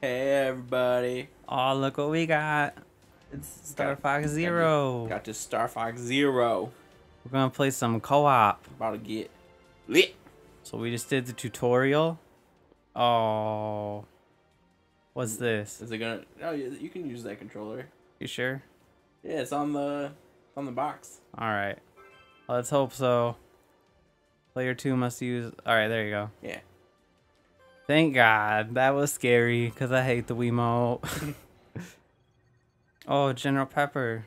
Hey everybody. Oh, look what we got. It's Star Got- Fox Zero. Got this Star Fox Zero. We're gonna play some co-op. About to get lit. So we just did the tutorial. Oh. What's this? Is it gonna? Oh, you, can use that controller. You sure? Yeah, it's on the on the box. Alright. Let's hope so. Player 2 must use... Alright, there you go. Yeah. Thank God. That was scary, because I hate the Wiimote. oh, General Pepper.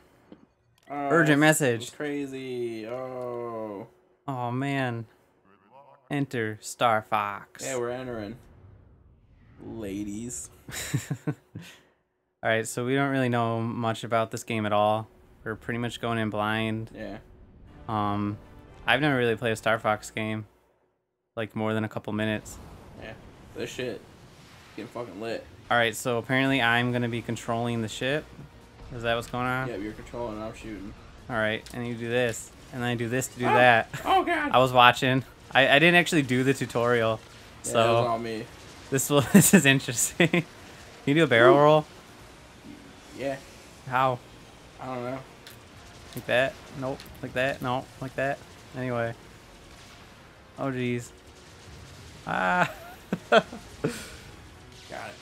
Oh, Urgent message. Crazy. Oh. Oh, man. Enter Star Fox. Yeah, we're entering. Ladies. Alright, so we don't really know much about this game at all. We're pretty much going in blind. Yeah. Um, I've never really played a Star Fox game. Like, more than a couple minutes. Yeah. This shit. Getting fucking lit. Alright, so apparently I'm gonna be controlling the ship. Is that what's going on? Yeah, you're controlling. I'm shooting. Alright, and you do this. And then I do this to do Ah! that. Oh god. I was watching. I, I didn't actually do the tutorial. yeah, that was So all me. this will this is interesting. Can you do a barrel Ooh. roll? Yeah. How? I don't know. Like that? Nope. Like that? No. Like that? Anyway. Oh jeez. Ah. Got it.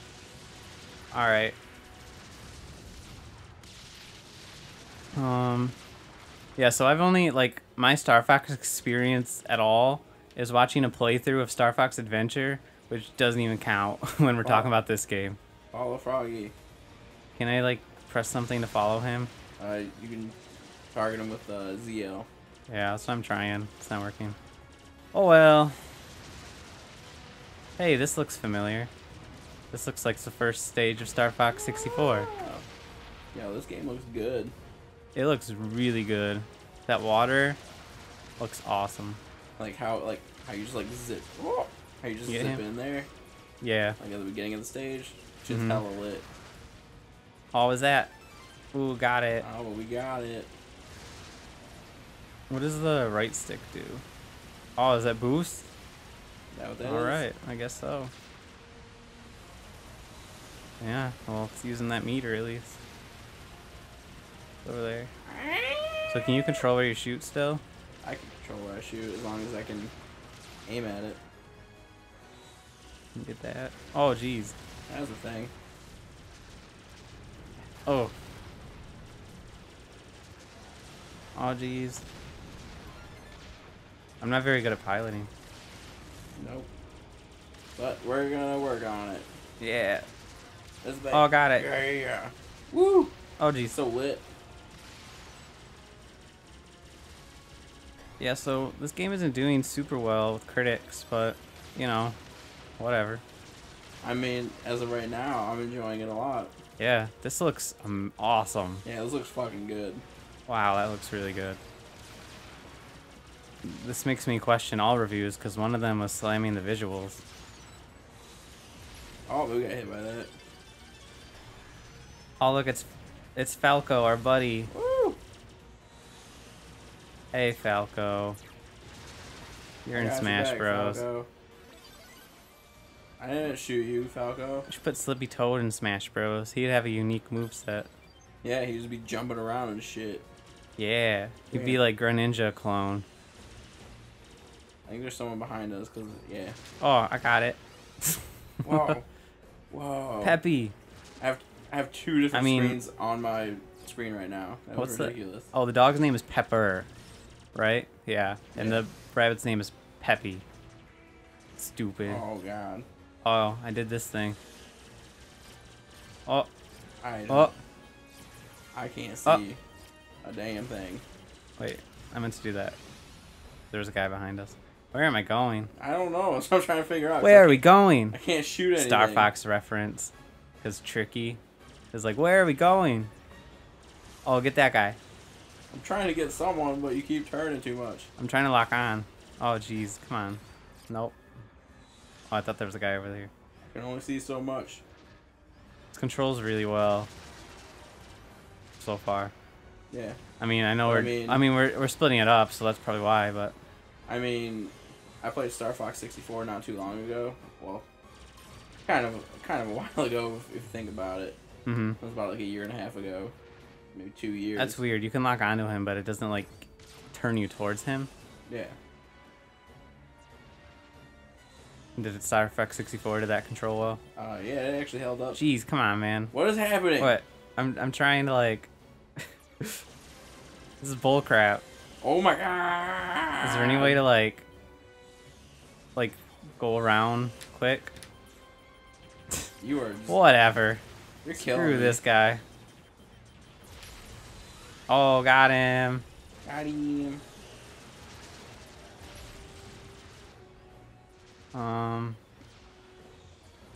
Alright. Um Yeah, so I've only like my Star Fox experience at all is watching a playthrough of Star Fox Adventure, which doesn't even count when we're Wow. talking about this game. Follow Froggy. Can I like press something to follow him? Uh, you can target him with uh, ZL. Yeah, that's what I'm trying. It's not working. Oh well. Hey, this looks familiar. This looks like the first stage of Star Fox 64. Oh. Yeah, this game looks good. It looks really good. That water looks awesome. Like how like how you just like zip. How you just zip in there. Yeah. Like at the beginning of the stage. Just Mhm. hella lit. Oh, is that? Ooh, got it. Oh, we got it. What does the right stick do? Oh, is that boost? Is that what that All is? right, I guess so. Yeah, well, it's using that meter at least. Over there. So can you control where you shoot still? I can control where I shoot as long as I can aim at it. Get that? Oh, jeez. That's the thing. Oh. Oh, jeez. I'm not very good at piloting. Nope. But we're gonna work on it. Yeah. Oh, got it. Yeah, yeah. Woo! Oh, jeez. so lit. Yeah, so this game isn't doing super well with critics, but, you know, whatever. I mean, as of right now, I'm enjoying it a lot. Yeah, this looks um, awesome. Yeah, this looks fucking good. Wow, that looks really good. This makes me question all reviews because one of them was slamming the visuals. Oh, we got hit by that. Oh, look, it's it's Falco, our buddy. Woo! Hey, Falco. You're in Smash back, Bros. Falco. I didn't shoot you, Falco. You should put Slippy Toad in Smash Bros. He'd have a unique moveset. Yeah, he just be jumping around and shit. Yeah, he'd be Yeah. like Greninja clone. I think there's someone behind us, cause yeah. Oh, I got it. Whoa, whoa. Peppy. I have I have two different I mean- screens on my screen right now. That What's was the- Oh, the dog's name is Pepper, right? Yeah, and Yeah. the rabbit's name is Peppy. Stupid. Oh god. Oh, I did this thing. Oh, I oh, I can't oh. see Oh. a damn thing. wait. I meant to do that. There's a guy behind us. Where am I going? I don't know. That's what I'm trying to figure out. Where are we going? I can't shoot anything. Star Fox reference. Because Tricky is like, where are we going? Oh, get that guy. I'm trying to get someone, but you keep turning too much. I'm trying to lock on. Oh, jeez. Come on. Nope. Oh, I thought there was a guy over there. I can only see so much. This controls really well. So far. Yeah. I mean, I know I we're. mean- I mean, we're we're splitting it up, so that's probably why. But I mean, I played Star Fox 64 not too long ago. Well, kind of kind of a while ago if you think about it. Mm-hmm. It was about like a year and a half ago, maybe two years. That's weird. You can lock onto him, but it doesn't like turn you towards him. Yeah. Did it Star Fox 64 to that control well? Uh, yeah, it actually held up. Jeez, come on, man. What is happening? What? I'm I'm trying to like. this is bull crap. Oh my god! Is there any way to like, go around quick? You are. Just, Whatever. You're killing Screw me. this guy. Oh, got him. Got him. Um.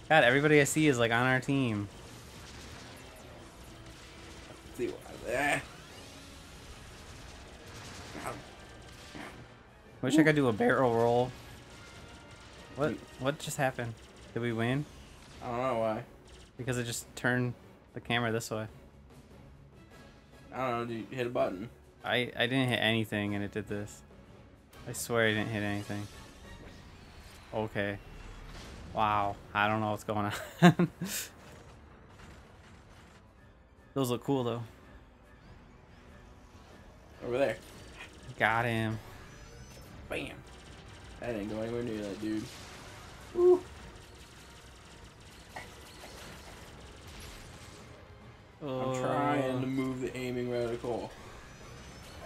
God, everybody I see is like on our team. See what? God. Wish I could do a barrel roll. What? What just happened? Did we win? I don't know why. Because it just turned the camera this way. I don't know. Did you hit a button? I I didn't hit anything and it did this. I swear I didn't hit anything. Okay. Wow. I don't know what's going on. Those look cool though. Over there. Got him. Bam. That didn't go anywhere near that dude. Woo. I'm trying to move the aiming reticle.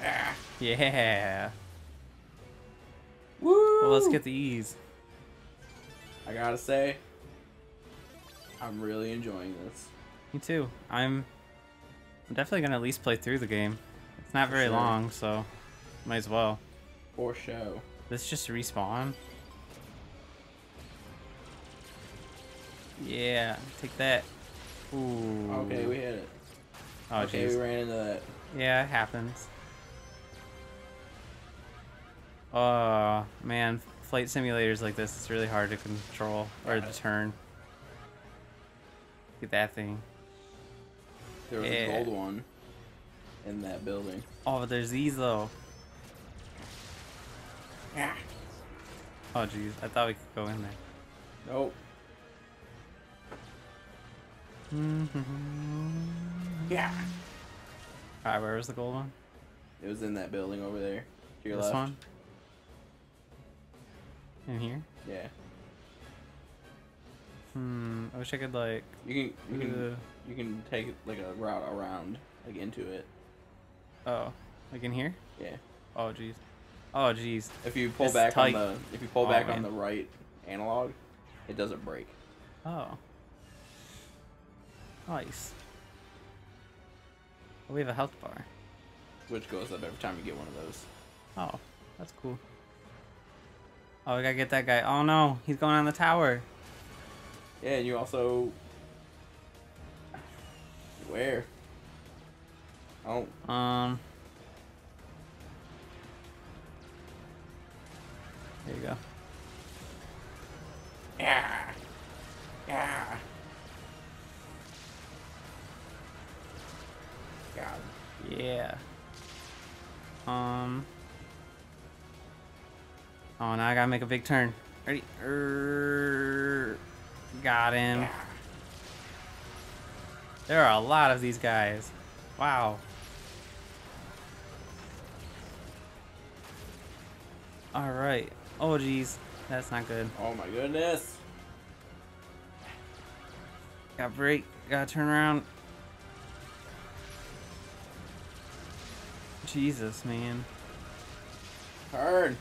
Ah. Yeah. Woo. Well, let's get these. I gotta say, I'm really enjoying this. Me too. I'm. I'm definitely gonna at least play through the game. It's not For very sure. long, so might as well. For show. This just respawn. Yeah, take that. Ooh. Okay, we hit it. Oh okay, jeez. we ran into that. Yeah, it happens. Oh man, flight simulators like this, it's really hard to control or to turn. Get that thing. There was Yeah. a gold one in that building. Oh, but there's these though. Yeah. Oh jeez, I thought we could go in there. Nope. Yeah. Alright, where was the gold one? It was in that building over there. To your this left. one? In here? Yeah. Hmm, I wish I could like You can you can uh, you can take like a route around like into it. Oh, like in here? Yeah. Oh jeez. Oh jeez. If you pull It's back tight. on the if you pull Oh, back man. on the right analog, it doesn't break. Oh. Nice. Oh, we have a health bar. Which goes up every time you get one of those. Oh, that's cool. Oh, we gotta get that guy. Oh no, he's going on the tower. Yeah, and you also where? Oh, Um. There you go. yeah, yeah. Yeah. Um. Oh, now I gotta make a big turn. Ready? Er, got him. There are a lot of these guys. Wow. Alright. Oh, jeez. That's not good. Oh my goodness. Got break. Gotta turn around. Jesus, man. Turn.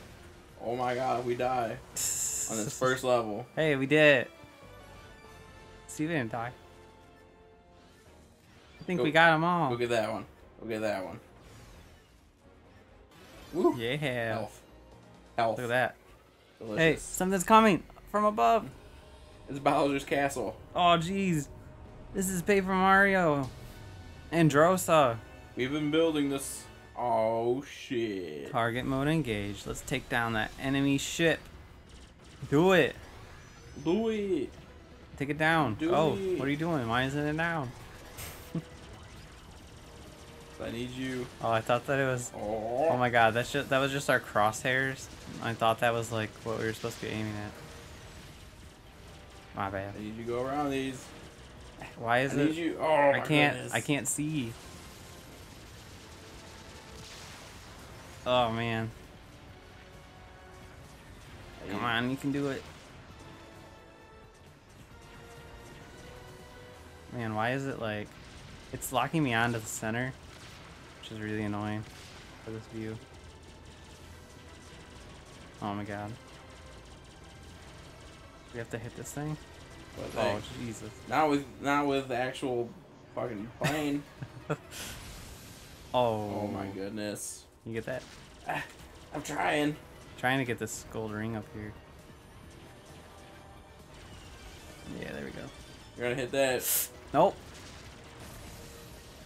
Oh my God, we die on this first level. Hey, we did it. See, we didn't die. I think Go- we got them all. Look at that one. Look at that one. Woo. Yeah. Health. Health. Look at that. Hey, something's coming from above. It's Bowser's castle. Oh, jeez. This is Paper Mario. Androsa. We've been building this. Oh shit. Target mode engaged. Let's take down that enemy ship. Do it. Do it. Take it down. Do oh, it. what are you doing? Why isn't it down? I need you. Oh, I thought that it was. Oh, Oh my god, that's just that was just our crosshairs. I thought that was like what we were supposed to be aiming at. My bad. I need you to go around these. Why is I need it? you. Oh, I can't. goodness. I can't see. Oh man, come on, you can do it. Man, why is it like it's locking me onto the center, which is really annoying for this view. Oh my god. We have to hit this thing? What Oh thing? Jesus. Not with not with the actual fucking plane. Oh. oh my goodness. You get that? Ah, I'm trying. Trying to get this gold ring up here. Yeah, there we go. You're gonna hit that. Nope.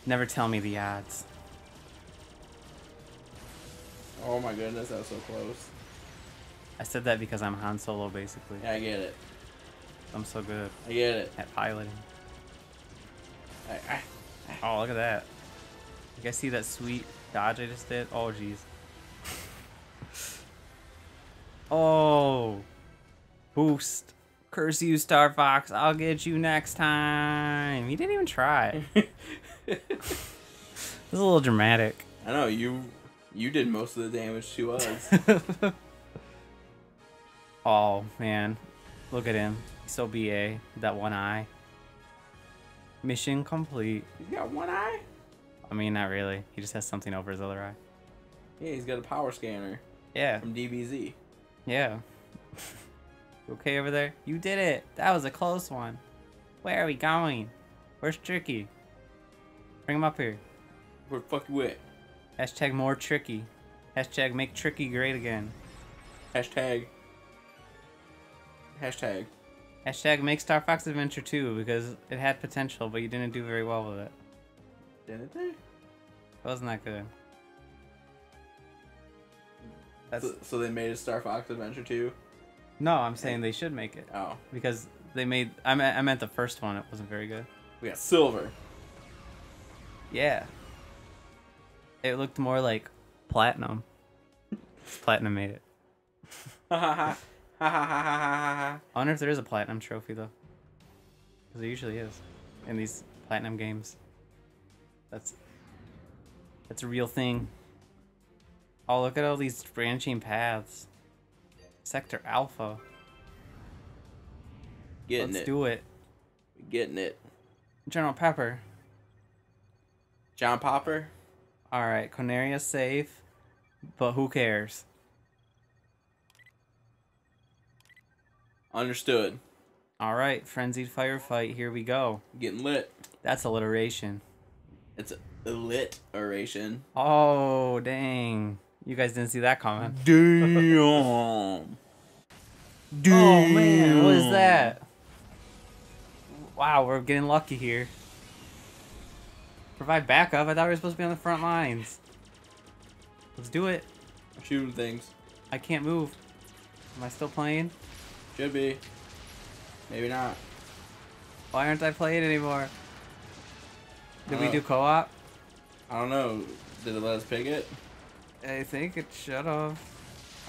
Never tell me the odds. Oh my goodness, that was so close. I said that because I'm Han Solo, basically. Yeah, I get it. I'm so good I get it. at piloting. I, I, Oh, look at that. You guys see that sweet dodge I just did? Oh, jeez. oh. Boost. Curse you, Star Fox. I'll get you next time. You didn't even try. It was a little dramatic. I know you. You did most of the damage to us. oh, man. Look at him. He's so BA. That one eye. Mission complete. He's got one eye. I mean, not really. He just has something over his other eye. Yeah, he's got a power scanner Yeah. from DBZ. Yeah. You okay over there? You did it. That was a close one. Where are we going? Where's Tricky? Bring him up here. Where the fuck you at? Hashtag more Tricky. Hashtag make Tricky great again. Hashtag. Hashtag. Hashtag make Star Fox Adventure 2 because it had potential, but you didn't do very well with it. Didn't they? It wasn't that good. That's So, so they made a Star Fox Adventure 2? no. I'm saying they should make it Oh. because they made. I meant I meant the first one. It wasn't very good. We got silver. Yeah. It looked more like platinum. platinum made it. I wonder if there is a platinum trophy though. Because there usually is in these platinum games. That's that's a real thing. Oh, look at all these branching paths. Sector Alpha. Getting it. Let's it. do it. Getting it. General Pepper. John Popper? All right, Corneria's safe, but who cares? Understood. All right, frenzied firefight. Here we go. Getting lit. That's alliteration. It's alliteration. Oh, dang. You guys didn't see that coming. Damn. Oh, man. What is that? Wow, we're getting lucky here. Provide backup? I thought we were supposed to be on the front lines. Let's do it. I'm shooting things. I can't move. Am I still playing? Should be. Maybe not. Why aren't I playing anymore? Did we Uh, do co-op? I don't know. Did it let us pick it? I think it should have.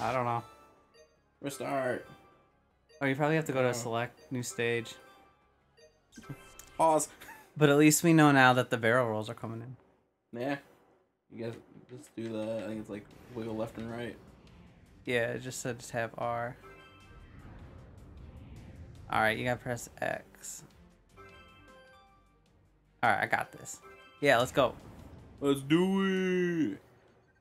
I don't know. Restart. Oh, you probably have to go to Oh. select new stage. Pause. But at least we know now that the barrel rolls are coming in. Yeah. You guys just do the. I think it's like wiggle left and right. Yeah, it just said tab R. Alright, you gotta press X. Alright, I got this. Yeah, let's go. Let's do it.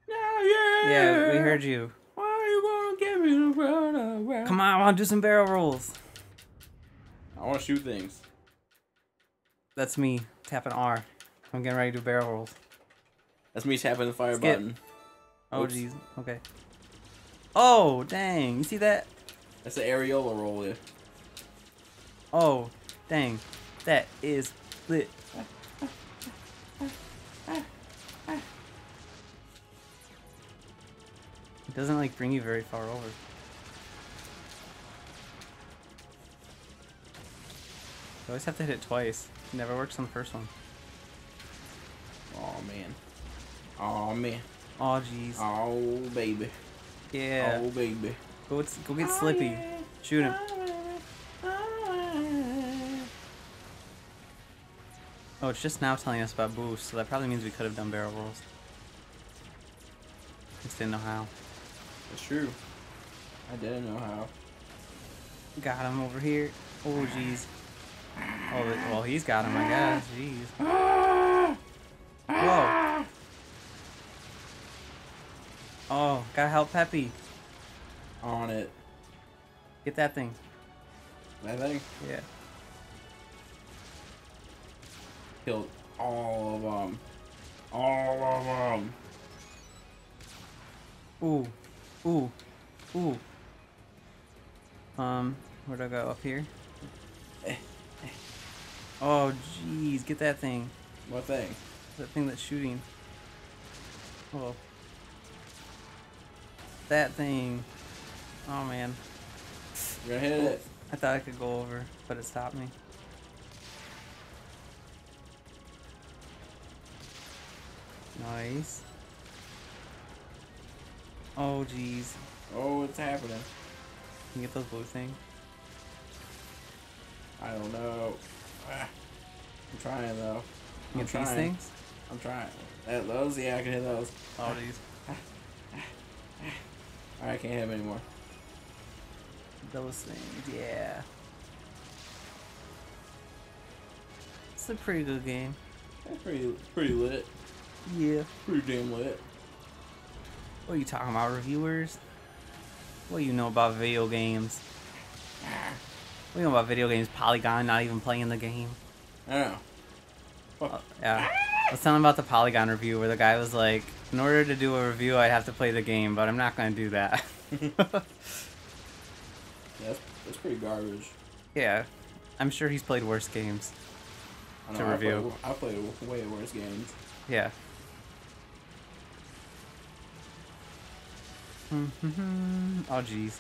Yeah, yeah. Yeah, we heard you. Why you gonna get me run? Come on, I wanna do some barrel rolls. I want to shoot things. That's me tapping R. I'm getting ready to do barrel rolls. That's me tapping the fire Skip. button. Oh, jeez. Okay. Oh, dang. You see that? That's the areola roll. Yeah. Oh, dang. That is lit. It doesn't like bring you very far over. You always have to hit it twice. It never works on the first one. Oh man. Oh man. Oh jeez. Oh baby. Yeah. Oh baby. Go go get Slippy. Shoot him. Oh, it's just now telling us about boost, so that probably means we could have done barrel rolls. Just didn't know how. It's true. I didn't know how. Got him over here. Oh jeez. Oh well, he's got him, I guess. Jeez. Whoa. Oh, gotta help Peppy. On it. Get that thing. That thing Yeah. Killed all of them. All of them. Ooh. Ooh. Ooh. Um, where'd I go? Up here? Oh, jeez. Get that thing. What thing? That thing that's shooting. Oh. That thing. Oh, man. You're gonna hit it. I thought I could go over, but it stopped me. Nice. Oh, jeez. Oh, it's happening. Can you get those blue things? I don't know. Ah. I'm trying though. You I'm get these trying. things? I'm trying. That those, yeah, I can hit those. Oh, these. Alright, I can't hit them anymore. Those things, yeah. It's a pretty good game. That's pretty, pretty lit. Yeah. Pretty damn lit. What are you talking about, reviewers? What do you know about video games? What do you know about video games? Polygon not even playing the game. I don't know. Uh, yeah. I was telling about the Polygon review where the guy was like, in order to do a review, I'd have to play the game, but I'm not going to do that. Yeah, that's, that's pretty garbage. yeah. I'm sure he's played worse games. I To know, I review. Play, I played way worse games. Yeah. Mm-hmm. oh, jeez.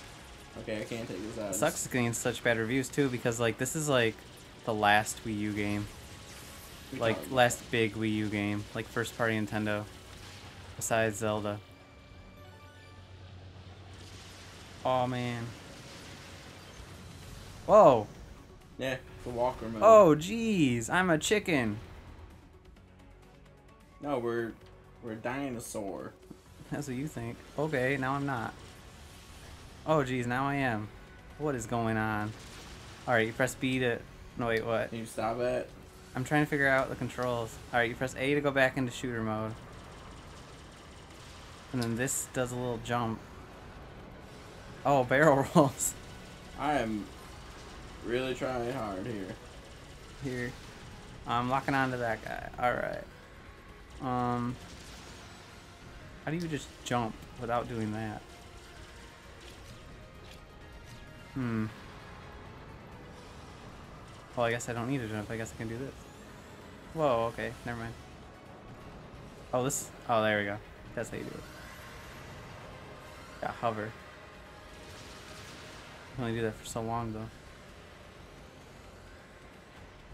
Okay, I can't take this out. Sucks it's getting such bad reviews, too, because, like, this is, like, the last Wii U game. You're like last big Wii U game, like first party Nintendo, besides Zelda. Oh man. Whoa. Yeah, the walker mode. Oh jeez, I'm a chicken. No, we're we're a dinosaur. That's what you think. Okay, now I'm not. Oh geez, now I am. What is going on? All right, you press B to. No wait, what? Can you stop it? I'm trying to figure out the controls. Alright, you press A to go back into shooter mode. And then this does a little jump. Oh, barrel rolls. I am really trying hard here. Here. I'm locking onto that guy. Alright. Um. How do you just jump without doing that? Hmm. Well, I guess I don't need to jump. I guess I can do this. Whoa, okay. Never mind. Oh, this. Oh, there we go. That's how you do it. Yeah, hover. Can only do that for so long, though.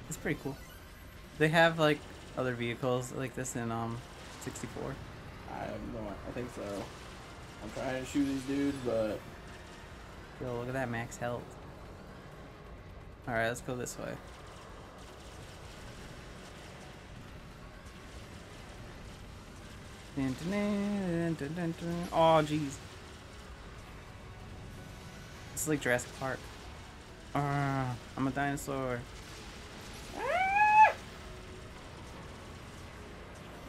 It's pretty cool. They have, like, other vehicles like this in, um, 64. I I think so. I'm trying to shoot these dudes, but Yo, look at that max health. Alright, let's go this way. Dun, dun, dun. Oh, jeez. This is like Jurassic Park. Ah, I'm a dinosaur.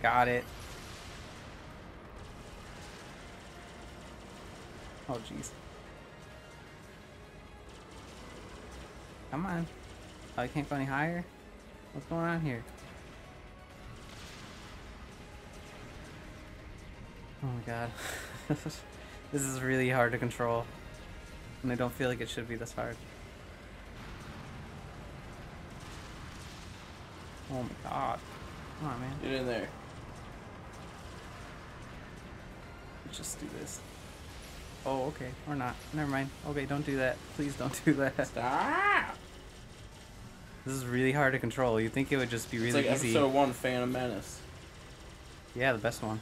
Got it. Oh, jeez. Come on. Oh, I can't go any higher? What's going on here? Oh my god. this is really hard to control. And I don't feel like it should be this hard. Oh my god. Come on, man. get in there. Let's just do this. Oh, okay. Or not. Never mind. Okay, don't do that. Please don't do that. Stop! This is really hard to control. You'd think it would just be really it's like easy. episode one, Phantom Menace. Yeah, the best one.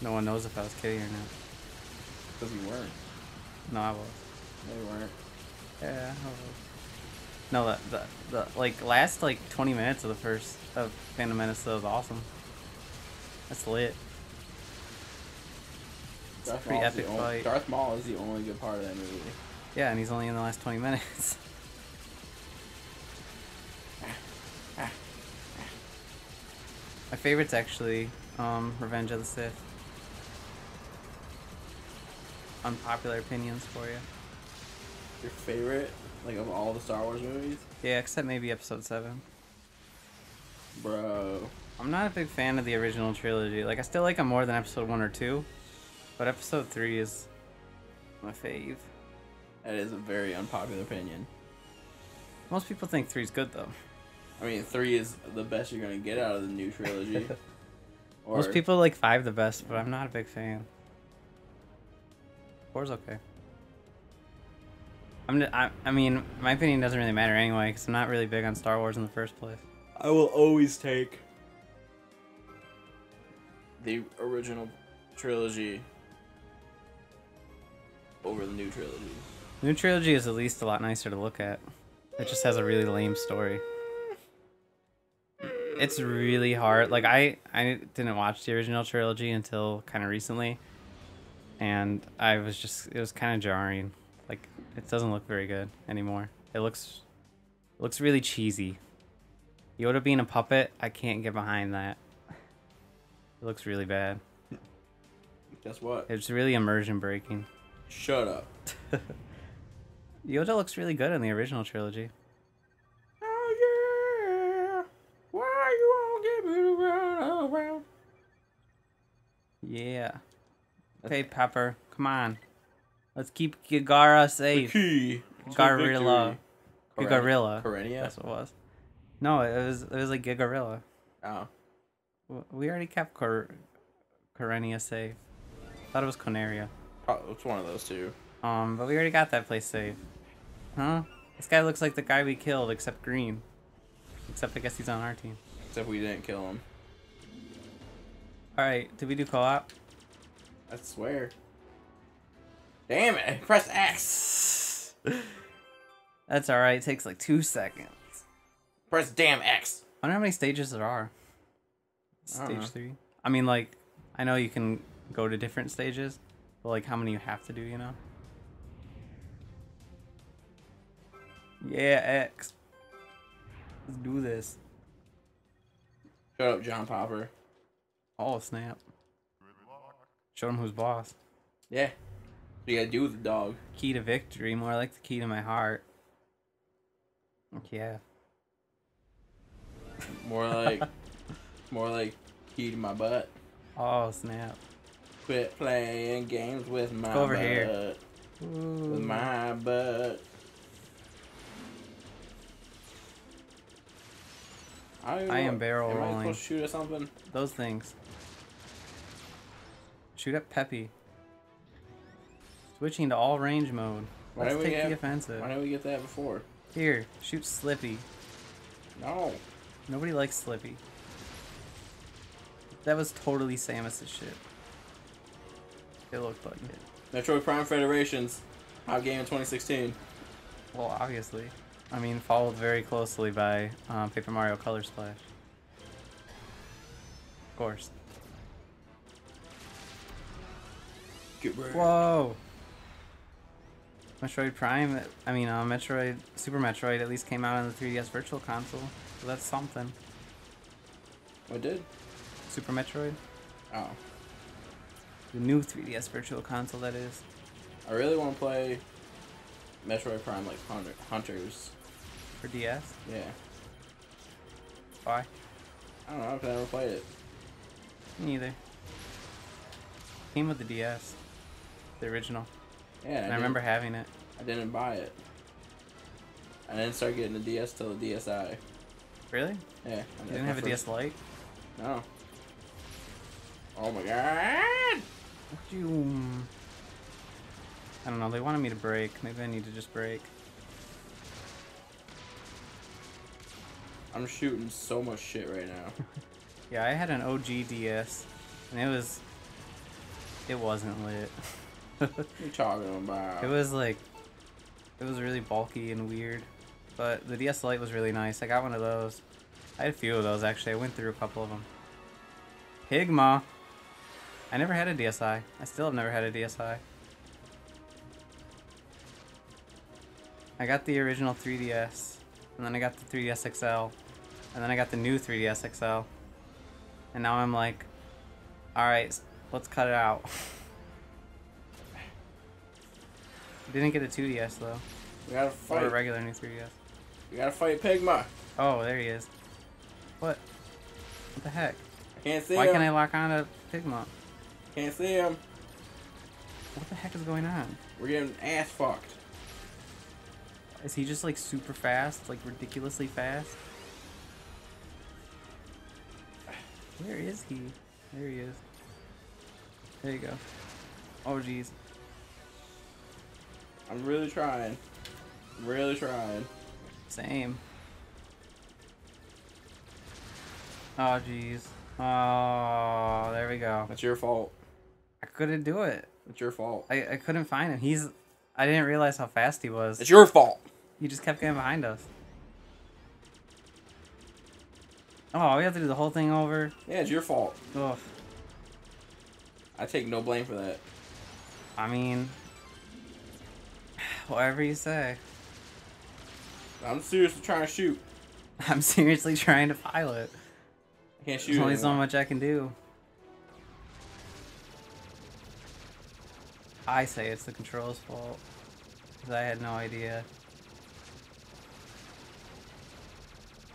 No one knows if I was kidding or not. Because you weren't. No, I was. They weren't. Yeah, I was. No, the, the, the, like, last, like, 20 minutes of the first, of Phantom Menace, that was awesome. That's lit. It's a pretty Maul is the epic only- fight. Darth Maul is the only good part of that movie. Yeah, and he's only in the last 20 minutes. My favorite's actually um, Revenge of the Sith. Unpopular opinions for you. Your favorite, like of all the Star Wars movies, Yeah, except maybe Episode 7. bro. I'm not a big fan of the original trilogy. Like, I still like them more than Episode 1 or 2. But Episode 3 is my fave. That is a very unpopular opinion. Most people think 3's good, though. I mean, three is the best you're gonna get out of the new trilogy. or, Most people like 5 the best, but I'm not a big fan. 4's okay. I'm, I, I mean, my opinion doesn't really matter anyway, because I'm not really big on Star Wars in the first place. I will always take the original trilogy over the new trilogy. New trilogy is at least a lot nicer to look at. It just has a really lame story. It's really hard. Like I I didn't watch the original trilogy until kind of recently. And I was just it was kind of jarring. Like it doesn't look very good anymore. It looks it looks really cheesy. Yoda being a puppet, I can't get behind that. It looks really bad. Guess what? It's really immersion breaking. Shut up. Yoda looks really good in the original trilogy. Oh yeah. Why you won't get me run around? Yeah. Okay, Pepper, come on. Let's keep Gagara The safe. key. to Garilla. Gigarilla. Corenia. That's what it was. No, it was it was like Gigarilla. Oh. We already kept Cor- Corenia safe. Thought it was Conaria. Oh, it's one of those two. Um, but we already got that place safe. Huh? This guy looks like the guy we killed, except green. Except I guess he's on our team. Except we didn't kill him. Alright, did we do co-op? I swear. Damn it! Press X. That's alright, it takes like two seconds. Press damn X. I wonder how many stages there are. Stage three. I mean, like, I know you can go to different stages, but like, how many you have to do, you know? Yeah, X. Let's do this. Shut up, John Popper. Oh snap! Show him who's boss. Yeah. What you gotta do with the dog? Key to victory, more like the key to my heart. Yeah. More like, more like key to my butt. Oh snap! Quit playing games with my Go over butt. here. With my butt. I, I am barrel am I rolling. supposed to shoot at something? Those things. Shoot at Peppy. Switching to all range mode. Why Let's take the offensive. Why didn't we get that before? Here, shoot Slippy. No. Nobody likes Slippy. That was totally Samus's shit. It looked like it. Metroid Prime Federations. Hot game in 2016. Well, obviously. I mean, followed very closely by um, Paper Mario Color Splash. Of course. Get ready. Whoa! Metroid Prime, I mean, uh, Metroid, Super Metroid at least came out on the 3DS Virtual Console. So that's something. What did? Super Metroid? Oh. The new 3DS Virtual Console, that is. I really want to play Metroid Prime like Hunter- Hunters. For DS? Yeah. Why? I don't know because I never played it. Neither. Came with the DS. The original. Yeah. and And I remember having it. I didn't buy it. I didn't start getting the DS till the DSi. Really? Yeah. You didn't have a DS Lite? No. Oh my god! What do You. I don't know. They wanted me to break. Maybe I need to just break. I'm shooting so much shit right now. Yeah, I had an OG DS, and it was It wasn't lit. What you talking about? It was like, it was really bulky and weird, but the DS Lite was really nice. I got one of those. I had a few of those actually. I went through a couple of them. Pigma. I never had a DSi. I still have never had a DSi. I got the original 3DS, and then I got the 3DS XL, and then I got the new 3DS XL, and now I'm like, all right, let's cut it out. Didn't get a 2DS though, We gotta fight. or a regular new 3DS. We gotta fight Pigma. Oh, there he is. What? What the heck? I can't see Why him. can't I lock on to Pigma? Can't see him. What the heck is going on? We're getting ass fucked. Is he just like super fast? Like ridiculously fast? Where is he? There he is. There you go. Oh jeez. I'm really trying. Really trying. Same. Oh jeez. Oh, there we go. That's your fault. I couldn't do it. It's your fault. I, I couldn't find him. He's. I didn't realize how fast he was. It's your fault. He just kept getting behind us. Oh, we have to do the whole thing over. Yeah, it's your fault. Ugh. I take no blame for that. I mean, whatever you say. I'm seriously trying to shoot. I'm seriously trying to pilot. I can't shoot. There's only so much I can do. I say it's the control's fault. Because I had no idea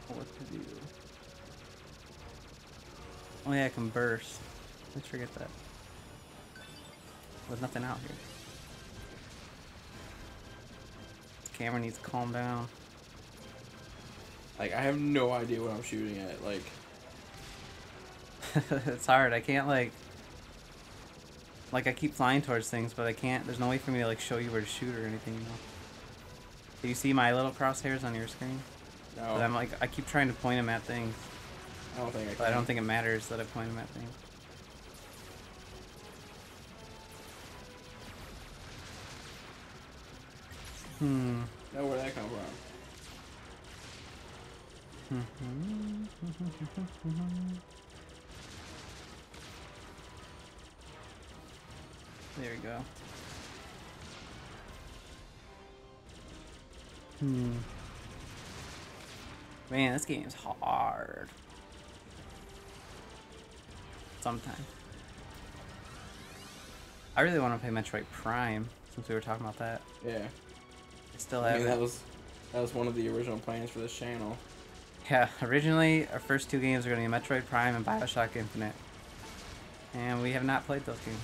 what to do. Oh yeah, I can burst. Let's forget that. There's nothing out here. Camera needs to calm down. Like I have no idea what I'm shooting at. Like it's hard. I can't like like I keep flying towards things, but I can't. There's no way for me to like show you where to shoot or anything. You know. Do you see my little crosshairs on your screen? no, But I'm like I keep trying to point them at things, I don't think I can. but I don't think it matters that I point them at things. Hmm. know where that come from. There we go. Hmm. Man, this game's hard. Sometime. I really want to play Metroid Prime since we were talking about that. Yeah, I still I mean that was that was one of the original plans for this channel. Yeah, originally our first two games were going to be Metroid Prime and Bioshock Infinite. And we have not played those games.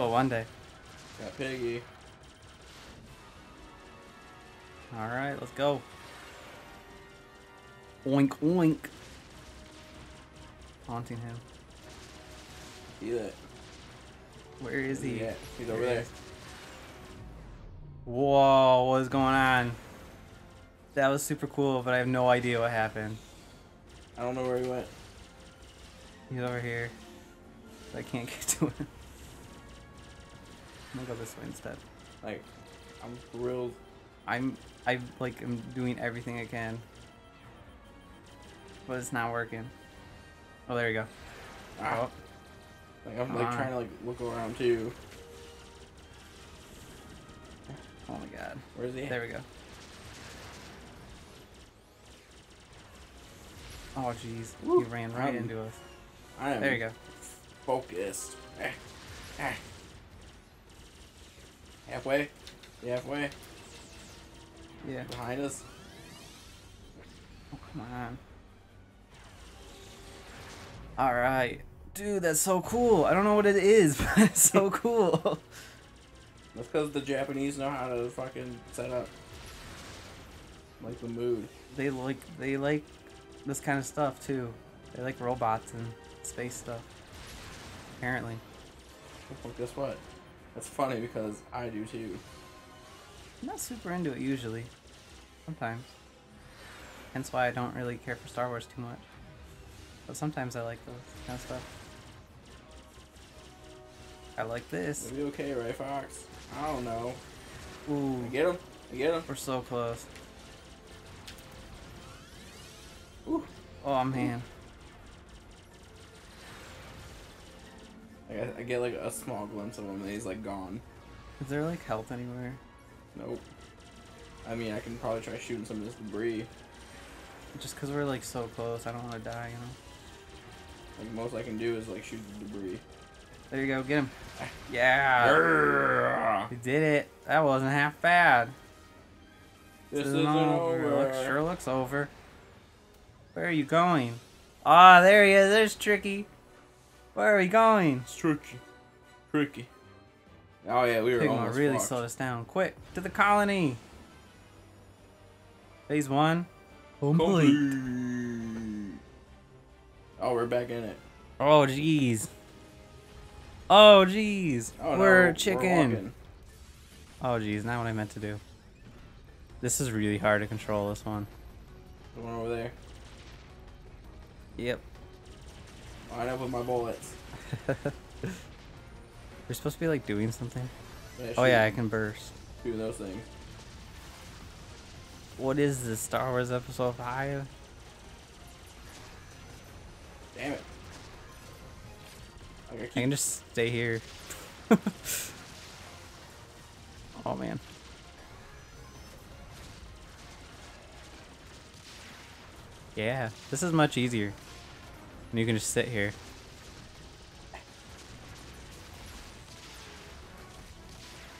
Will one day. Got Piggy. Alright, let's go. Oink oink. Haunting him. See that? Where is he? Yeah, he's over There he. Whoa, what is going on? That was super cool, but I have no idea what happened. I don't know where he went. He's over here. I can't get to him. I'm gonna go this way instead. Like, I'm thrilled. I'm I like I'm doing everything I can. But it's not working. Oh there you go. Ah, Oh, like I'm Come like on. trying to like look around too. oh my god. Where's he? There we go. Oh jeez. He ran right into us. I am There you go. focused. Ah, ah. Halfway. You halfway. Yeah. Behind us. Oh come on. Alright. Dude, that's so cool. I don't know what it is, but it's so cool. That's because the Japanese know how to fucking set up like the mood. they like they like this kind of stuff too. They like robots and space stuff. Apparently. Well, guess what? That's funny because I do too. I'm not super into it usually. Sometimes. Hence why I don't really care for Star Wars too much. But sometimes I like those kind of stuff. I like this. It'll be okay, right, Fox? I don't know. Ooh, I get him. I get him. we're so close. Ooh. Oh man. I get, I get like a small glimpse of him, and he's like gone. Is there like health anywhere? Nope. I mean, I can probably try shooting some of this debris. Just because we're like so close, I don't want to die, you know? Like most I can do is like shoot the debris. There you go, get him. Yeah. Grrrr. We did it. That wasn't half bad. This isn't isn't over. over. Look, sure looks over. Where are you going? Ah, there he is. There's Tricky. Where are we going? It's tricky. Tricky. Oh yeah, we were Pigma almost really fucked. slowed us down. Quick, to the colony. Phase one. Complete. Oh, we're back in it. Oh, jeez. Oh, jeez. Oh, we're chicken. walking. oh, jeez. Not what I meant to do. This is really hard to control, this one. The one over there. Yep. Line up with my bullets. We're supposed to be, like, doing something. Yeah, Oh, yeah, I can burst. do those things. What is this, Star Wars Episode 5? Damn it. I I can just stay here. oh, man. Yeah, this is much easier. And you can just sit here.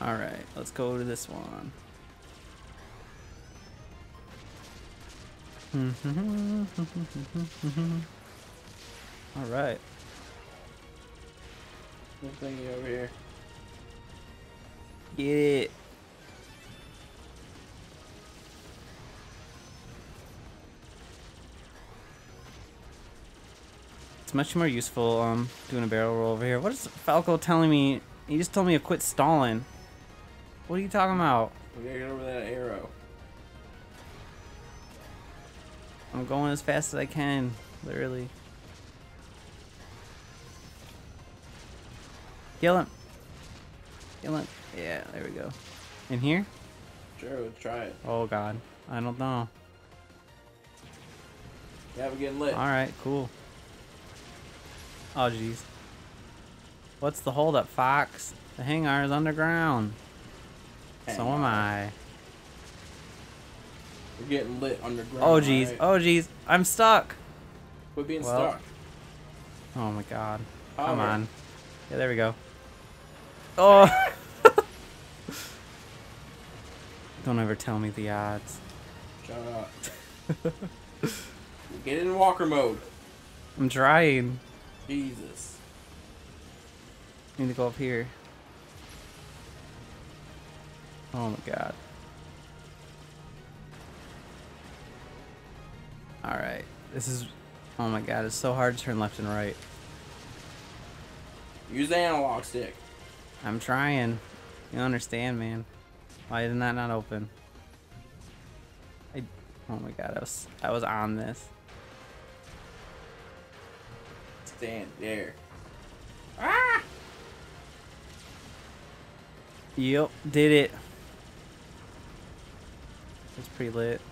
Alright, let's go to this one. Alright. this thingy over here. Get it. It's much more useful um doing a barrel roll over here. What is Falco telling me? He just told me to quit stalling. What are you talking about? We gotta get over that arrow. I'm going as fast as I can, literally. Kill him. Kill him. Yeah, there we go. In here? Sure, let's try it. Oh god. I don't know. Yeah, we're getting lit. Alright, cool. Oh jeez. What's the holdup, Fox? The hangar is underground. So am I. We're getting lit underground. Oh jeez. alright? Oh jeez. I'm stuck. Quit being well. stuck. Oh my god. Oh, Come yeah. on. Yeah, there we go. Oh! Don't ever tell me the odds. Shut up. Get in walker mode. I'm trying. Jesus. Need to go up here. Oh my god. Alright. This is. Oh my god, it's so hard to turn left and right. Use the analog stick. I'm trying. You don't understand, man. Why did that not open? I. Oh my god, I was I was on this. Stand there. Ah! Yep, did it. It's pretty lit.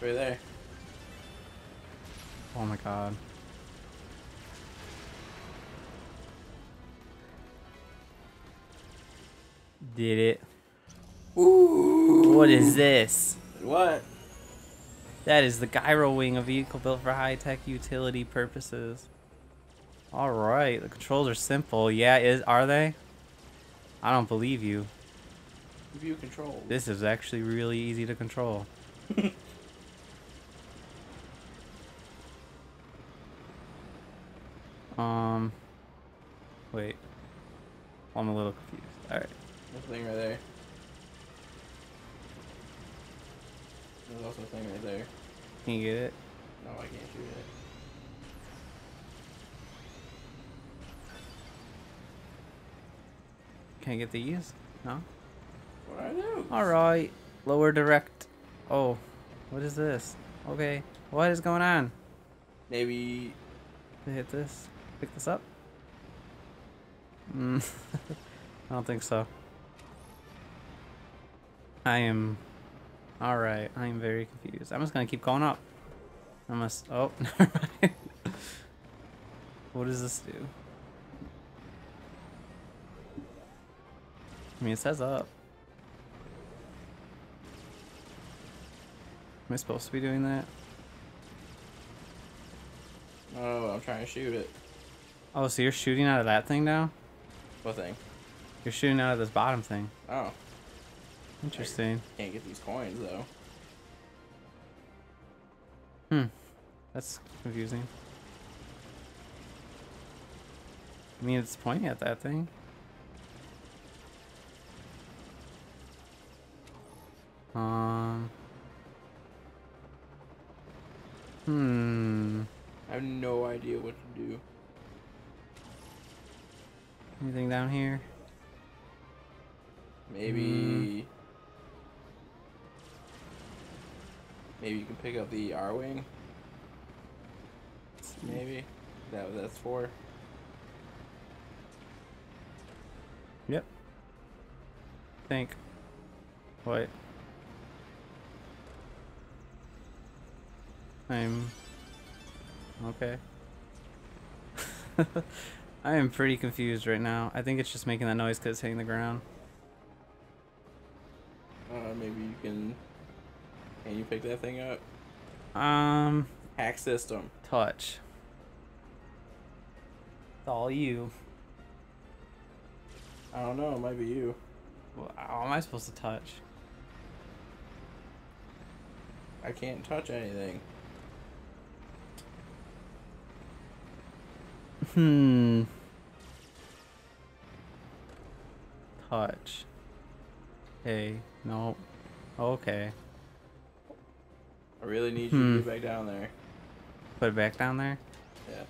Right there. Oh my god. Did it. Ooh. What is this? What? That is the Gyrowing, a vehicle built for high-tech utility purposes. All right, the controls are simple. Yeah, is are they? I don't believe you. View control. This is actually really easy to control. um, wait. I'm a little confused. All right. There's a thing right there. There's also a thing right there. Can you get it? No, I can't shoot it. Can I get these? No. What are those? All right. Lower direct. Oh, what is this? Okay. What is going on? Maybe hit this? Pick this up? Mm. I don't think so. I am... Alright, I am very confused. I'm just gonna keep going up. I must... Oh, never mind. what does this do? I mean, it says up. Am I supposed to be doing that? Oh, I'm trying to shoot it. Oh, so you're shooting out of that thing now? What thing? You're shooting out of this bottom thing. Oh, Interesting. can't get these coins though. Hmm. That's confusing. I mean, it's pointing at that thing. Um. Hmm. I have no idea what to do. Anything down here? Maybe. Maybe you can pick up the Arwing. Maybe that that's for. Yep. Think. What? I'm. Okay. I am pretty confused right now. I think it's just making that noise because it's hitting the ground. Uh, maybe you can. Can you pick that thing up? Um, Hack system. touch. It's all you. I don't know. It might be you. Well, How am I supposed to touch? I can't touch anything. Hmm. Touch. Hey, No. Okay. I really need you Hmm. to get back down there. Put it back down there. Yeah.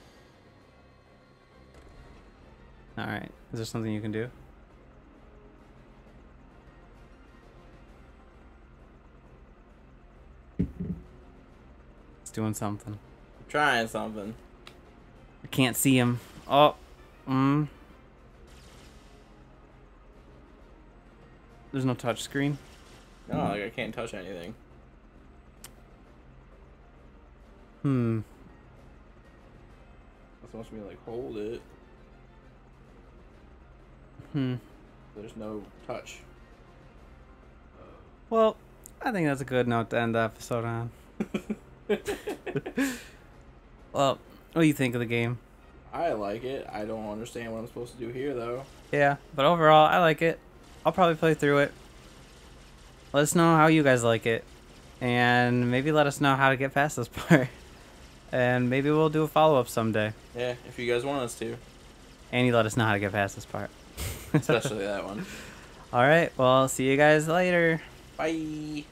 All right. Is there something you can do? It's doing something. trying something. I can't see him. Oh. Mm. There's no touch screen. No, like I can't touch anything. Hmm. It's supposed to be like hold it. Hmm. There's no touch. Well, I think that's a good note to end the episode on. Well, what do you think of the game? I like it. I don't understand what I'm supposed to do here though. Yeah, but overall, I like it. I'll probably play through it. Let us know how you guys like it. And maybe let us know how to get past this part. And maybe we'll do a follow up someday. Yeah, if you guys want us to. And you let us know how to get past this part. Especially that one. Alright, well, see you guys later. Bye.